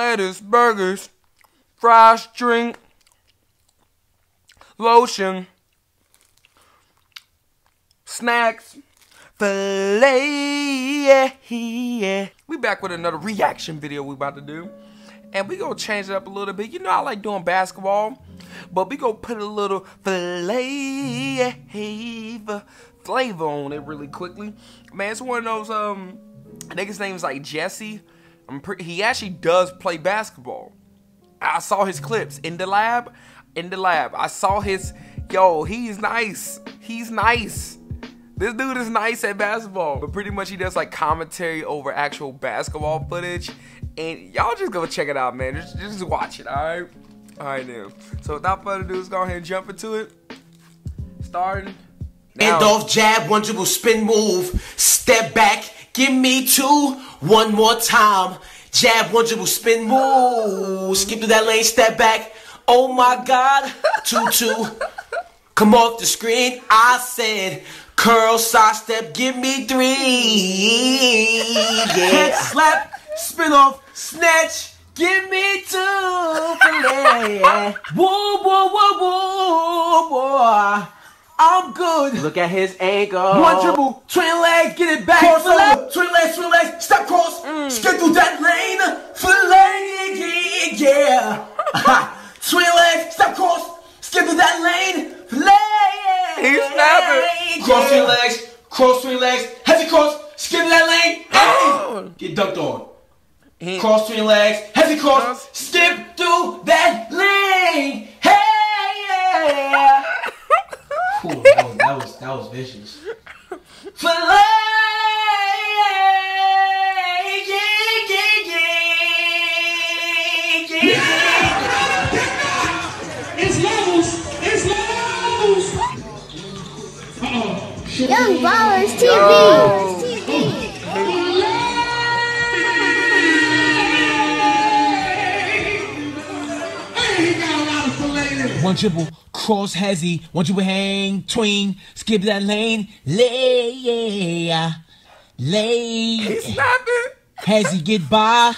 lettuce, burgers, fries, drink, lotion, snacks, filet. We back with another reaction video we about to do. And we gonna change it up a little bit. You know I like doing basketball. But we gonna put a little flavor flavor on it really quickly. Man, it's one of those um nigga's name is like Jesse. I'm pretty he actually does play basketball. I saw his clips in the lab. In the lab. I saw his yo, he's nice. He's nice. This dude is nice at basketball, but pretty much he does like commentary over actual basketball footage. And y'all just go check it out, man. Just, just watch it, alright? Alright then. So without further ado, let's go ahead and jump into it. Starting. End off jab, one dribble spin move. Step back, give me two. One more time. Jab, one dribble spin move. Skip through that lane, step back. Oh my god. Two two. Come off the screen. I said curl side step, give me three. Yeah. Head slap, spin off, snatch. Give me two. Whoa, whoa, whoa, whoa, whoa. I'm good. Look at his ankle. One dribble, twin leg, get it back. Cross over, twin legs, twin legs, step cross, mm. skip through that lane, filay, yeah, yeah. twin legs, step cross, skip through that lane, filay. He's snapping. Cross twin legs, cross twin legs, heavy cross, skip through that lane, hey. Get dunked on. He, cross between legs, heavy cross, cross, skip through that lane. Hey, yeah. Ooh, that, was, that was that was vicious. Filay, yeah, yeah, yeah, It's levels. It's levels. Uh-oh. Young Ballers TV. Yo. One dribble, cross hezzy. One dribble hang, tween, skip that lane, lay, yeah, lay. He's snapping. Hezzy get by,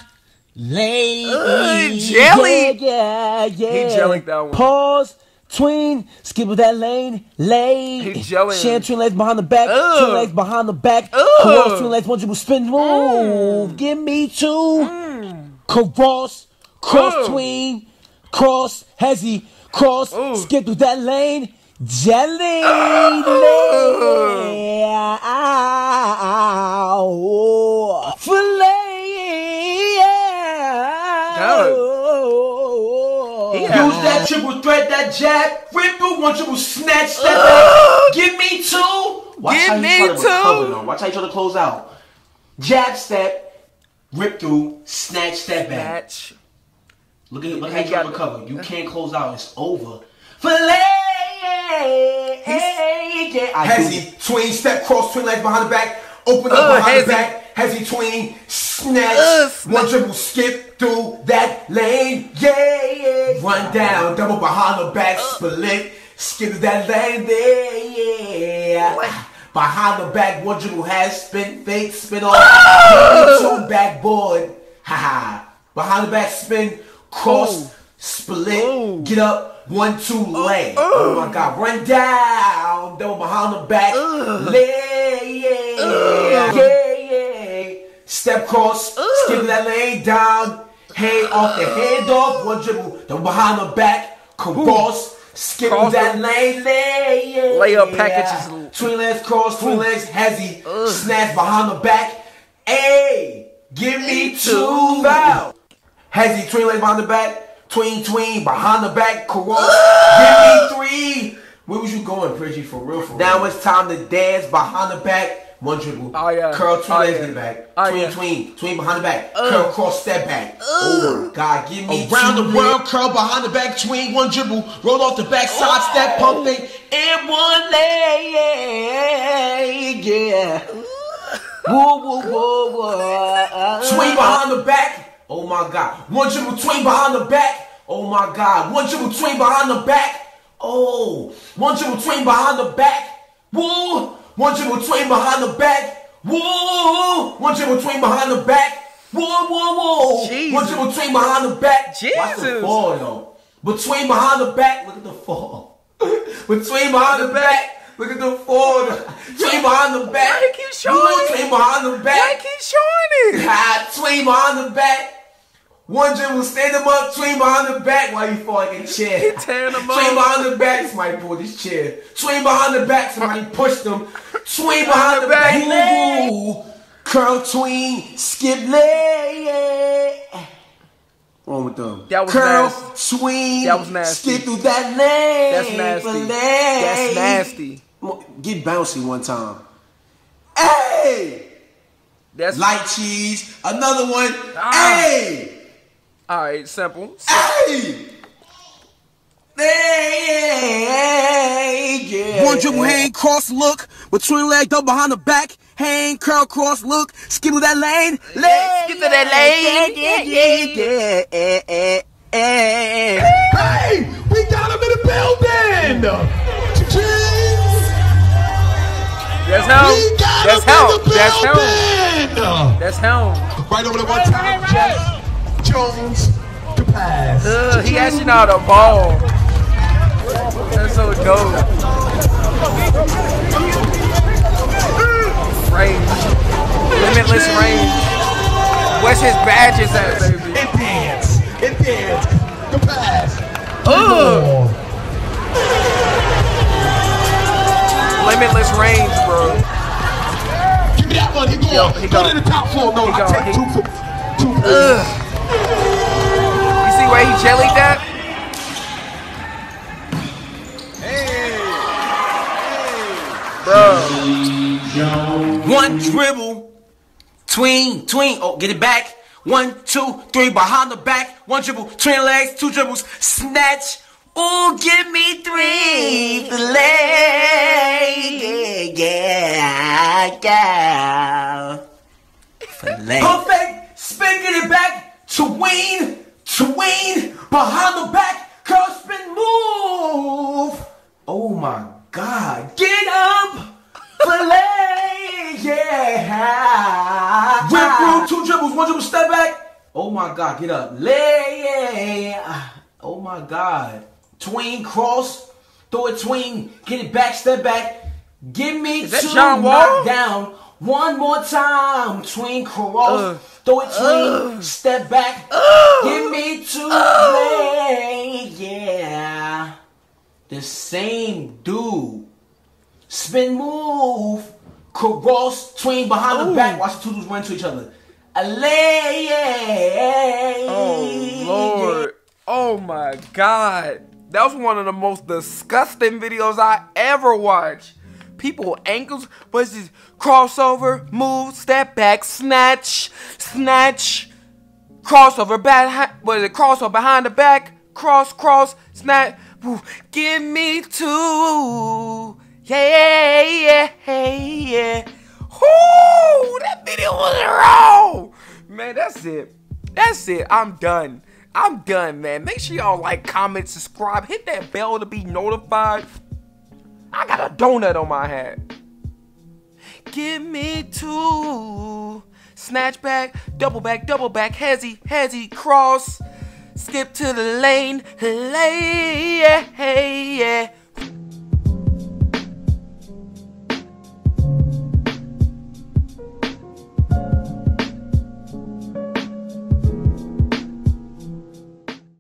lay. Uh, jelly. Yeah, yeah, yeah. He jellied that one. Pause. Tween, skip with that lane, lay. Shan twin legs behind the back, Ugh. twin legs behind the back. Cross twin legs, one dribble spin move. Mm. Give me two. Mm. Cross, cross Ugh. tween, cross, hezzy, cross, Ooh. skip through that lane. Jelly oh. Filay. Yeah. Use that triple threat, that jab, rip through one triple snatch, that uh. Give me two. Watch Give me two. Watch how you try to close out. Jab step, rip through, snatch step back. Snatch. Look at look how you try recover. You can't close out. It's over. Filay. Hezzy, tween, step, cross, twin legs behind the back, open up uh, behind the back, Hezzy, tween, snatch, uh, one dribble, skip through that lane, yeah, yeah. Run down, double behind the back, uh, split, skip that lane, there, yeah. What? Behind the back, one dribble has spin, fake, spin off, uh, backboard, haha. Behind the back, spin, cross, oh. split, oh. get up, one, two, oh. lay. Oh. oh my God, run down, double behind the back, lay, yeah, yeah, yeah. Step cross, skip that lay down, hey off the hand off, one dribble, double behind the back, cross. Skip cross that lane, lay, yeah, lay up packages. Twin legs cross, twin legs, hezzy, snatch behind the back. Hey, give me two foul. Hezzy, tween legs behind the back. Tween, tween, behind the back. Cross. Give me three. Where was you going, Pridgy? For real, for real. Now it's time to dance behind the back. One dribble. Oh, yeah. Curl, two oh, legs yeah. in the back. Oh, tween, yeah. tween, tween behind the back. Uh. Curl, cross, step back. Uh. Oh, God. Give me Around the world, curl behind the back. Tween, one dribble. Roll off the back, side oh. step, pump thing. And one leg. Yeah. whoa, whoa, whoa, whoa. Tween behind the back. Oh my God. One dribble tween behind the back. Oh my God. One dribble tween behind the back. Oh. One dribble tween behind the back. Woo. One dribble tween behind the back. Woo. One dribble tween behind the back. Whoa, whoa, whoa. Jesus. One dribble between behind the back. Watch the Jesus. fall, yo. Between behind the back, look at the fall. Between behind the back, look at the fall. Between behind the back. Why keep showing it? Between behind the back. Why keep showing it? Ah, tween behind the back. One dribble, stand him up, tween behind the back while you fall like a chair. He tearing him up. behind the back, somebody pulled his chair. Tween behind the back, somebody pushed him. Tween behind the back back, ooh. Curl tween, skip leg. Wrong with them. That was Curl, nasty. swing, That was nasty. skip through that leg. That's nasty. leg. That's nasty. Get bouncy one time. Hey! That's Light cheese. Another one. Ah. Hey! All right. Simple. Hey! Hey, yeah. One dribble hang, cross look, between leg double behind the back, hang, curl, cross look, skip to that lane, leg, Skip to that lane. yeah, yeah, yeah, yeah, yeah. Hey, we got him in the building. That's him. That's him him. in the That's him. That's him. Right over there one time, Jeff Jones to pass. Ugh, he actually how to ball. That's so dope. Range. Limitless range. Where's his badges at, baby? It dance, it dance. The pass. Ugh. Limitless range, bro. Give me that one. He going. Yo, he go go. to the top floor. No, He I go. take He- two for two. Ugh. Dribble. Tween, tween. Oh, get it back. One, two, three, behind the back. One dribble, twin legs, two dribbles, snatch. Ooh, give me three. Filay. Yeah, yeah. Filay. Perfect. Spin, get it back. Tween, tween. Behind the back. Curl, dribbles, one dribble, step back. Oh my God, get up. Lay. Oh my God. Tween, cross, throw it tween, get it back, step back. Give me two, John Wall? down. One more time, tween, cross, Ugh. throw it tween, step back. Give me two, lay, yeah. The same dude. Spin move. Cross tween behind the back. Watch the two dudes run to each other. Oh Lord. Oh my God. That was one of the most disgusting videos I ever watched. People ankles, it's just crossover, move, step back, snatch, snatch, crossover, back, what is it? Crossover behind the back, cross, cross, snatch. woo. Give me two. Yeah, yeah, yeah. Whoo, that video was raw. That's it. That's it. I'm done. I'm done, man. Make sure y'all like, comment, subscribe, hit that bell to be notified. I got a donut on my hat. Give me two. Snatch back, double back, double back, hezzy, hezzy, cross. Skip to the lane, lay, yeah, hey, yeah.